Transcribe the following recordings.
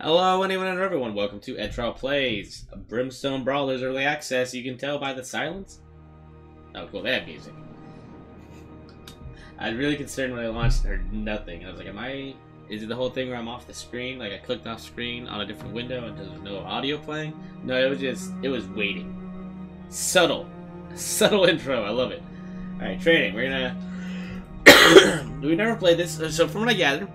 Hello, anyone and everyone. Welcome to Edtrawl Plays Brimstone Brawlers Early Access. You can tell by the silence. Oh, cool. They have music. I was really concerned when I launched heard nothing. I was like, am I... Is it the whole thing where I'm off the screen? Like I clicked off screen on a different window and there's no audio playing? No, it was just... It was waiting. Subtle. Subtle intro. I love it. Alright, training. We're gonna... we never played this. So from what I gathered,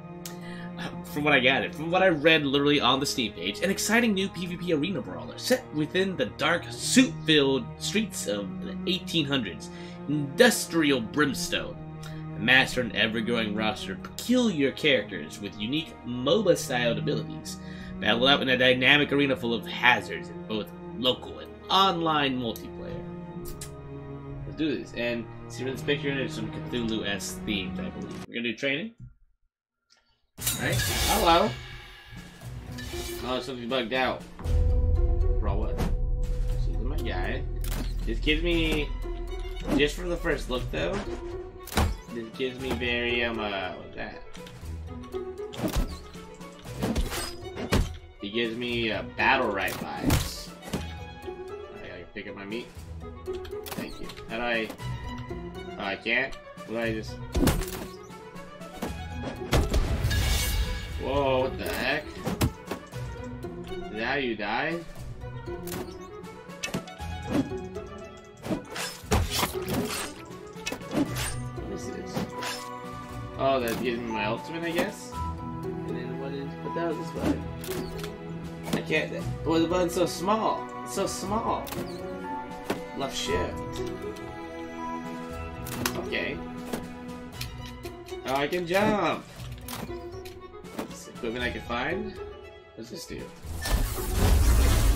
from what I gathered, from what I read literally on the Steam page, an exciting new PvP arena brawler set within the dark, soot-filled streets of the 1800s, industrial brimstone. Master an ever-growing roster of peculiar characters with unique MOBA-styled abilities, battle out in a dynamic arena full of hazards in both local and online multiplayer. Let's do this, and see this picture, there's some Cthulhu-esque themes, I believe. We're gonna do training. Right? Hello. Oh, something bugged out. Bro, what? This is my guy. This gives me, just for the first look though, this gives me very, um, uh, what's that? It gives me uh, Battlerite vibes. I gotta pick up my meat. Thank you. How do I? Oh, I can't. What do I just? Whoa! What the heck? Now you die? What is this? Oh, that gives me my ultimate, I guess? And then what is... What the hell is this button? I can't... Well, the button's so small. It's so small. Left shift. Okay. Oh, I can jump! Equipment I can find? What does this do?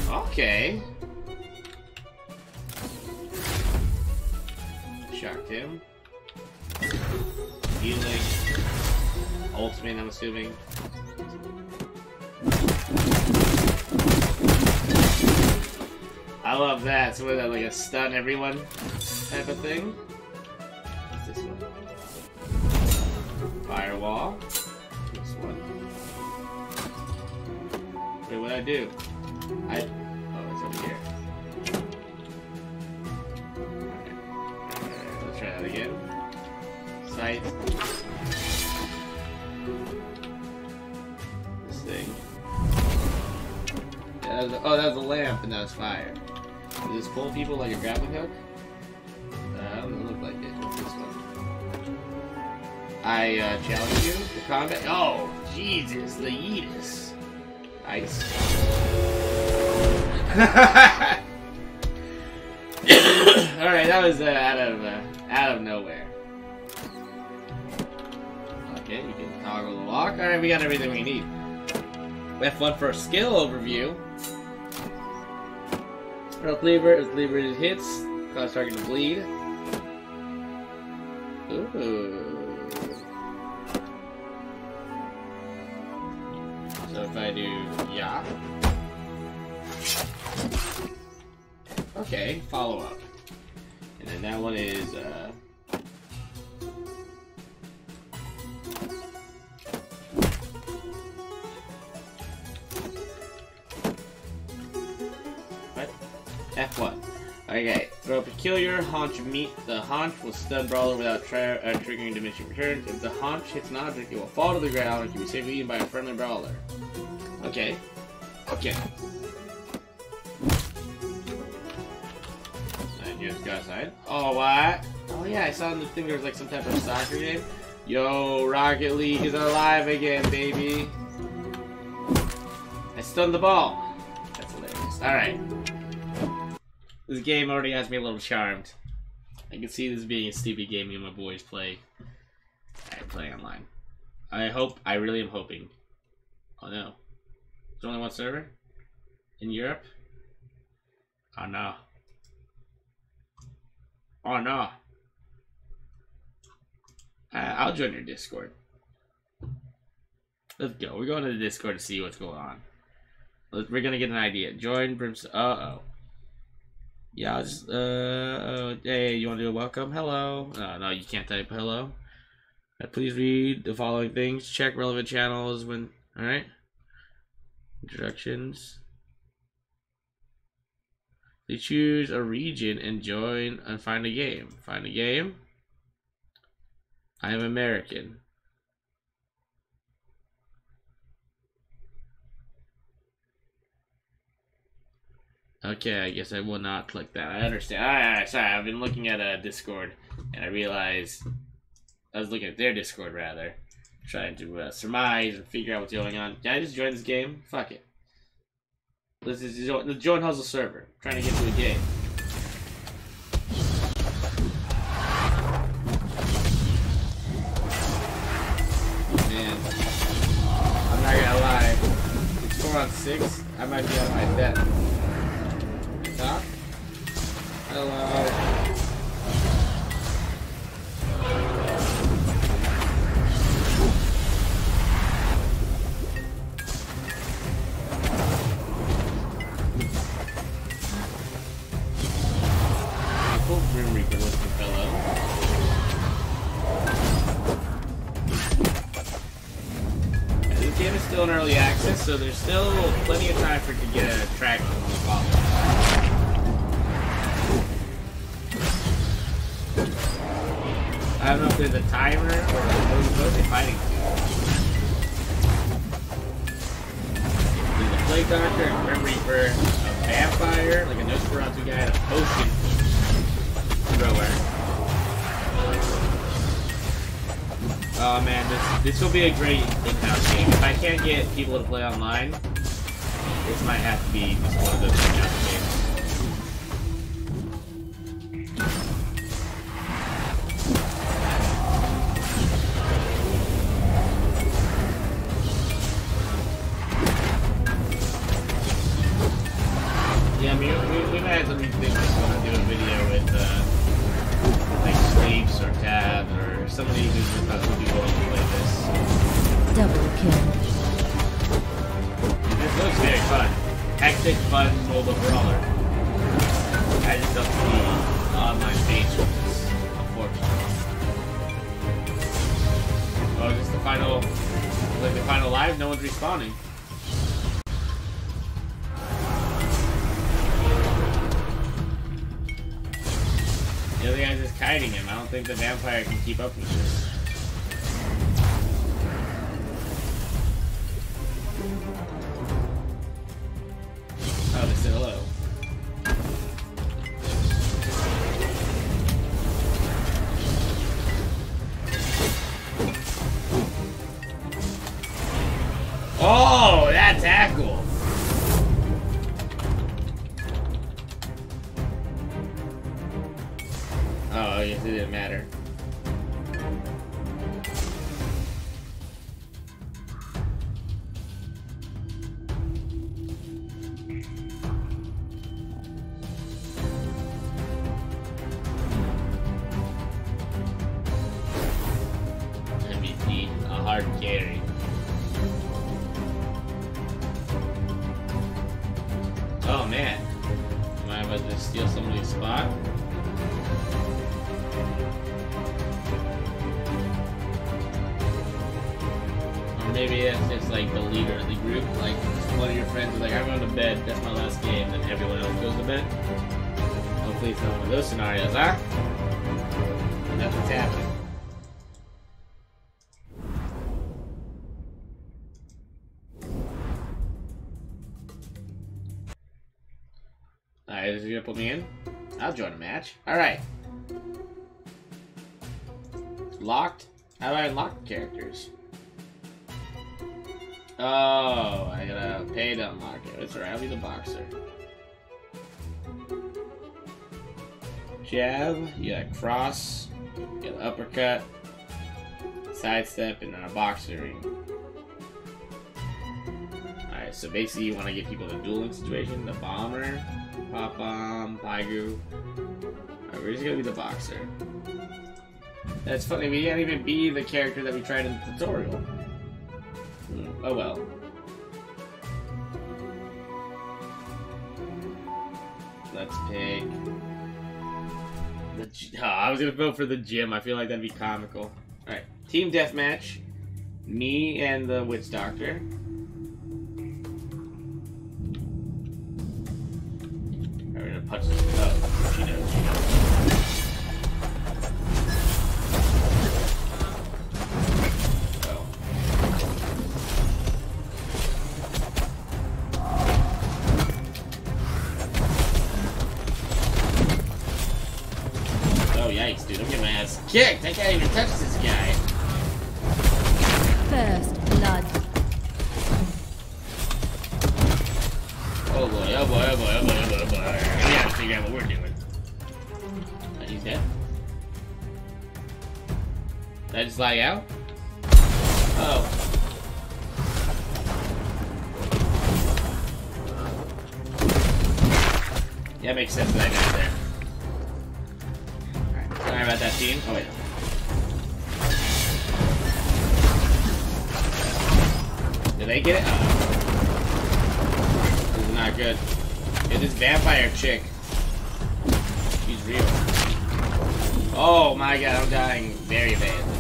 Okay. Shocked him. Healing. Ultimate, I'm assuming. I love that. So what is that, like a stun everyone type of thing? What's this one? Firewall. This one. Wait, what'd I do? I... Oh, it's over here. Let's try that again. Sight. This thing. That was oh, that was a lamp and that was fire. Does this pull people like a grappling hook? Uh, doesn't look like it. This one? I uh, challenge you to combat. Oh, Jesus, the Yeetus. Nice. Alright, that was uh, out of uh, out of nowhere. Okay, you can toggle the lock. Alright, we got everything we need. F1 for a skill overview. Earth lever is lever it hits, cause target to bleed. Ooh. So if I do yeah. Okay, follow up. And then that one is uh throw a peculiar haunch meat. The haunch will stun brawler without tri uh, triggering diminishing returns. If the haunch hits an object, it will fall to the ground and can be safely eaten by a friendly brawler. Okay. Okay. I just got outside. Oh, what? Oh, yeah, I saw in the thing there was like some type of soccer game. Yo, Rocket League is alive again, baby. I stunned the ball. That's hilarious. Alright. This game already has me a little charmed. I can see this being a stupid game me and my boys play. I play online. I hope, I really am hoping. Oh no. There's only one server? In Europe? Oh no. Oh no. Uh, I'll join your Discord. Let's go. We're going to the Discord to see what's going on. We're gonna get an idea. Join Brimstone. Uh oh. Yeah, I'll just, uh, uh, hey, you want to do a welcome? Hello. Uh, no, you can't type hello. Uh, please read the following things. Check relevant channels when, alright? Introductions. They choose a region and join and find a game. Find a game. I am American. Okay, I guess I will not click that. I understand. Ah, sorry, I've been looking at a uh, Discord, and I realized I was looking at their Discord rather, trying to uh, surmise and figure out what's going on. Can I just join this game? Fuck it. Let's just join the join Hustle server. I'm trying to get to the game. Early access, so there's still plenty of time don't know if there's a timer or what are they fighting There's a Plague Doctor, a Grim Reaper, a Vampire, like a Nosferatu guy, and a Potion Thrower. Oh man, this this will be a great in-house game. If I can't get people to play online, this might have to be just one of those in-house games. Yeah, I mean, we, we might have something to do, like, do a video with, uh, like, Sleeps or Tab or somebody who's with us would be willing to play this. Double kill. This looks very fun. Hectic, fun, mobile brawler. I just don't see uh, online page with this, unfortunately. Oh, is this the final, like, the final live? No one's responding. Think the vampire can keep up with this. Like, I'm going to bed. That's my last game. Then everyone else goes to bed. Hopefully it's not one of those scenarios, huh? That's what's happening. Alright, is he gonna put me in? I'll join a match. Alright. Locked? How do I unlock characters? Oh, I gotta pay to unlock it. It's alright, I'll be the boxer. Jab, you got cross, you got uppercut, sidestep, and then a boxer ring. Alright, so basically you want to get people in a dueling situation. The bomber, pop bomb, Paigu. Alright, we're just gonna be the boxer. That's funny, we can't even be the character that we tried in the tutorial. Oh well. Let's pick... The, oh, I was gonna vote for the gym. I feel like that'd be comical. Alright. Team Deathmatch. Me and the Witch Doctor. We're gonna punch this. Can't even touch this guy. First blood. Oh boy, oh boy, oh boy, oh boy, oh boy, oh boy. We gotta figure out what we're doing. Uh, he's dead. Did I just lie out? Oh. Yeah, makes sense that I died there. Alright, sorry about that team. Oh wait. Did they get it? This is not good. Dude, this vampire chick. She's real. Oh my god, I'm dying very badly.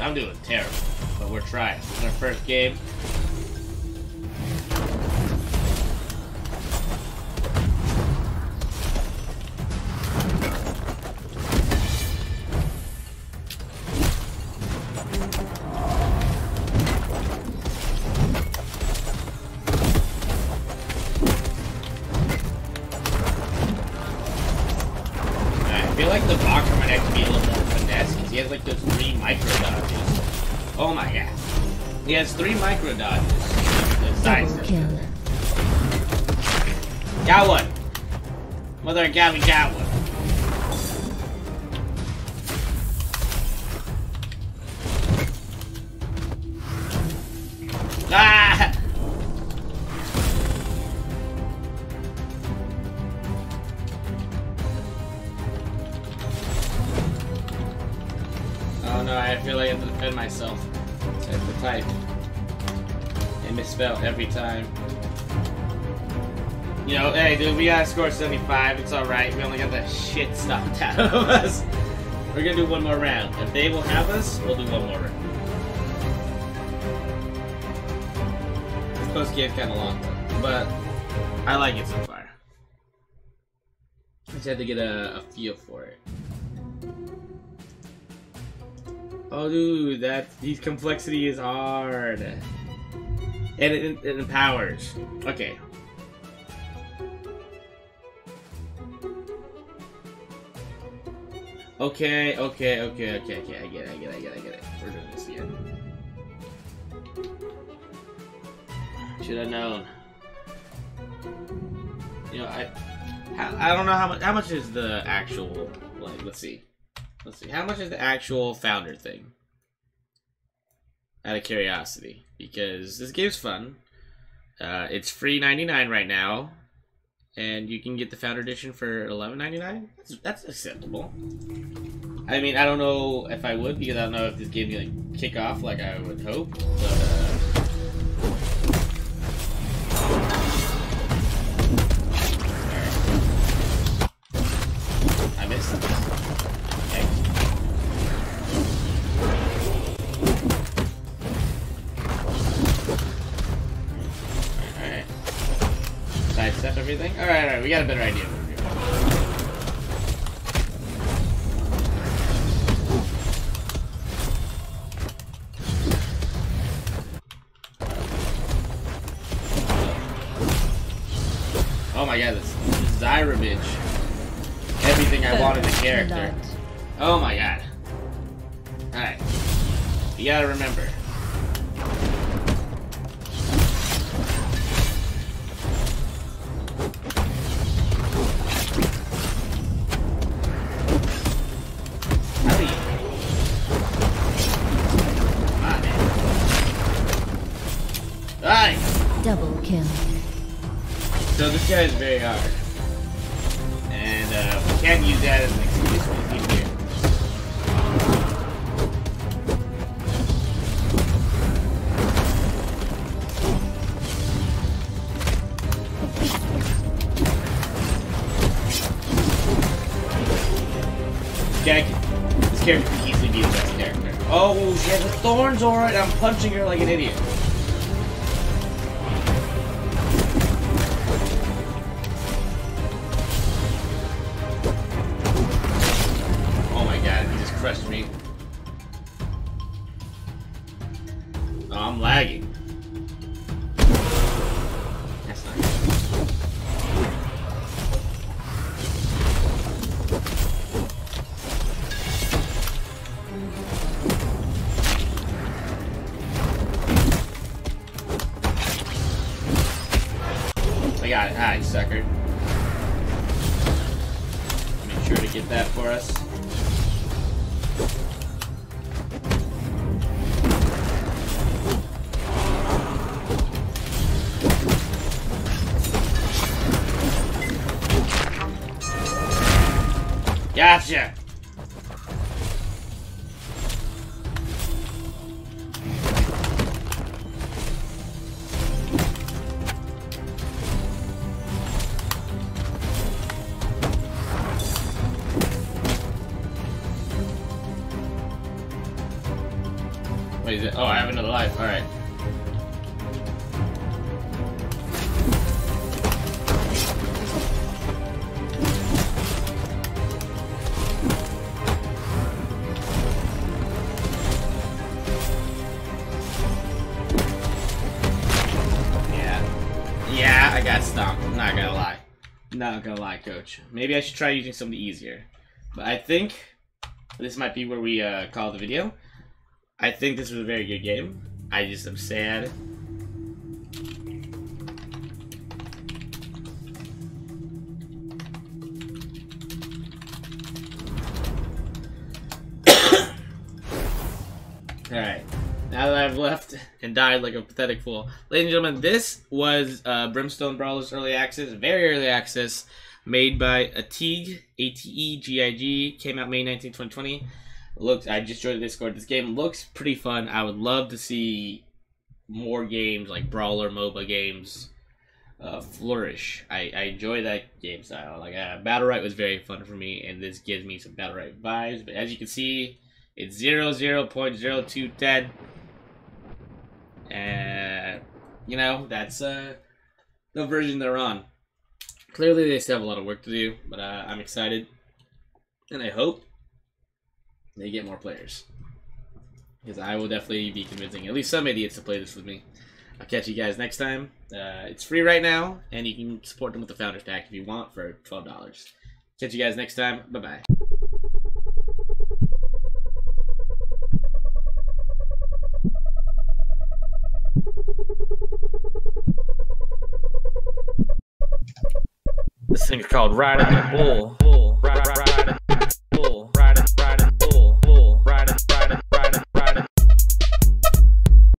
I'm doing terrible, but we're trying. It's our first game. He has three micro dodges. The side Double steps. kill. Got one. Mother of God, we got one. Ah! Every time. You know, hey dude, we gotta score 75, it's alright. We only got that shit stopped out of us. We're gonna do one more round. If they will have us, we'll do one more round. This post game's kinda long, but I like it so far. I just had to get a, a feel for it. Oh, dude, that these complexity is hard, and it, it empowers. Okay. Okay, okay, okay, okay, okay. I get it, I get it, I get it, I get it. We're doing this again. Should have known. You know, I, I I don't know how much. How much is the actual? Like, let's see. Let's see. How much is the actual founder thing? Out of curiosity, because this game's fun. Uh, it's free ninety nine right now, and you can get the founder edition for eleven ninety nine. That's, that's acceptable. I mean, I don't know if I would because I don't know if this game like, kick off like I would hope. But uh, Alright, we got a better idea of what we're doing. Oh my god, this, this Zyra bitch. Everything I wanted in a character. Oh my god. Alright. You gotta remember. This guy is very hard. And uh, we can't use that as an excuse the team here. This this character can easily be the best character. Oh, she has the thorns it. I'm punching her like an idiot. Hi, sucker. Make sure to get that for us. Gotcha! I got stomped. I'm not gonna lie. Not gonna lie, coach. Maybe I should try using something easier. But I think this might be where we uh, call the video. I think this was a very good game. I just am sad. and died like a pathetic fool. Ladies and gentlemen, this was uh, Brimstone Brawlers Early Access, very early access, made by Ategig, A T E G I G, came out May 19, 2020. Looks, I just joined the Discord. This game looks pretty fun. I would love to see more games like Brawler MOBA games uh, flourish. I, I enjoy that game style. Like uh, Battlerite was very fun for me, and this gives me some Battlerite vibes. But as you can see, it's 0, 0.0210 and you know that's uh, the version they're on. Clearly, they still have a lot of work to do, but uh, I'm excited, and I hope they get more players. Because I will definitely be convincing at least some idiots to play this with me. I'll catch you guys next time. Uh, it's free right now, and you can support them with the Founders Pack if you want for $12. Catch you guys next time. Bye-bye. Thing's called Riding the Bull.